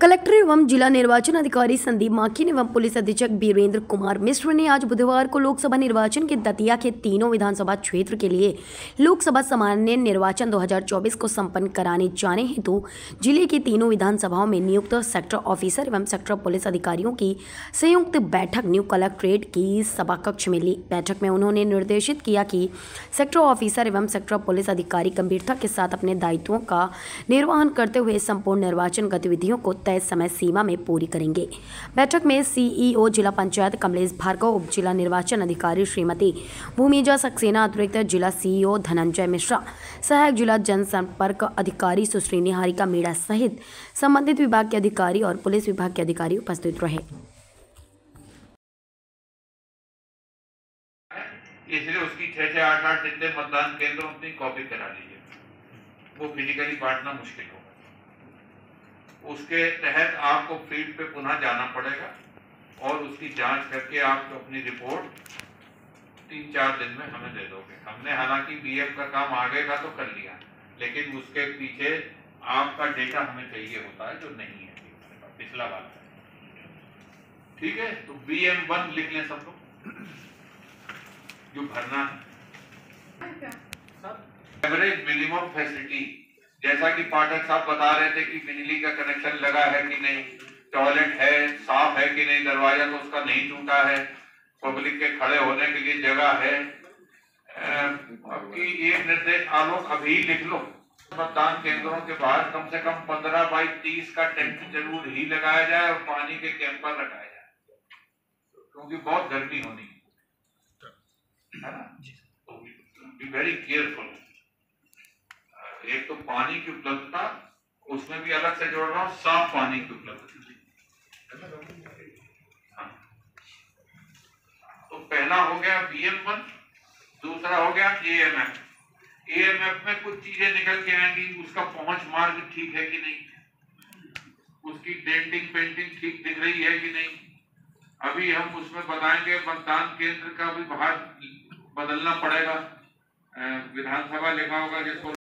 Collector एवं जिला निर्वाचन अधिकारी संदीप माकिन एवं पुलिस अधीक्षक बीरेंद्र कुमार मिश्र ने आज बुधवार को लोकसभा निर्वाचन के दतिया के तीनों विधानसभा क्षेत्र के लिए लोकसभा सामान्य निर्वाचन 2024 को संपन्न कराने जाने हेतु ज़िले की तीनों विधानसभाओं में नियुक्त सेक्टर ऑफिसर एवं सेक्टर पुलिस अधिकारियों की संयुक्त बैठक न्यू कलेक्ट्रेट की सभा कक्ष में ली। बैठक में उन्होंने निर्देशित किया कि सेक्टर ऑफिसर एवं सेक्टर पुलिस अधिकारी गंभीरता के साथ अपने दायित्वों का निर्वहन करते हुए संपूर्ण निर्वाचन गतिविधियों को तय समय सीमा में पूरी करेंगे। बैठक में सीईओ जिला पंचायत कमलेश भार्गव, उप जिला निर्वाचन अधिकारी श्रीमती भूमिजा सक्सेना, अतिरिक्त जिला सीईओ धनंजय मिश्रा, सहायक जिला जनसंपर्क अधिकारी सुश्री निहारिका मीणा सहित संबंधित विभाग के अधिकारी और पुलिस विभाग के अधिकारी उपस्थित रहे। इसलिए उसकी छह छह आठ आठ जितने मतदान केंद्र कॉपी करा लीजिए वो फिजिकली बांटना मुश्किल होगा। उसके तहत आपको फ़ील्ड पे पुनः जाना पड़ेगा और उसकी जाँच करके आप तो अपनी रिपोर्ट तीन चार दिन में हमें दे दोगे। हमने हालाँकि बीएम का काम आगे का तो कर लिया लेकिन उसके पीछे आपका डेटा हमें चाहिए होता है जो नहीं है पिछला बात है ठीक है? तो बी एम वन लिख लें सब लोग। जो भरना है। एवरेज मिनिमम फैसिलिटी जैसा कि पाठक साहब बता रहे थे कि बिजली का कनेक्शन लगा है कि नहीं टॉयलेट है साफ़ है कि नहीं दरवाज़ा तो उसका नहीं टूटा है पब्लिक के खड़े होने के लिए जगह है। आपकी एक निर्देश आलोक अभी लिख लो। मतदान केंद्रों के बाहर कम से कम पंद्रह बाई तीस का टेंट ज़रूर ही लगाया जाए और पानी के कैंपर लगाया जाए। क्योंकि बहुत गर्मी होनी है। ना? वेरी केयरफुल पानी की उपलब्धता, उसमें भी अलग से जोड़ रहा हूँ, साफ़ पानी की उपलब्धता। हाँ। तो पहला हो गया बीएम वन दूसरा हो गया एएमएफ एएमएफ में कुछ चीज़ें निकल के आएँगी, उसका पहुँच मार्ग ठीक है कि नहीं? उसकी डेंटिंग, पेंटिंग ठीक दिख रही है कि नहीं? अभी हम उसमें बताएँगे, मतदान केंद्र का भी भाग बदलना पड़ेगा। विधानसभा लिखा होगा जिसको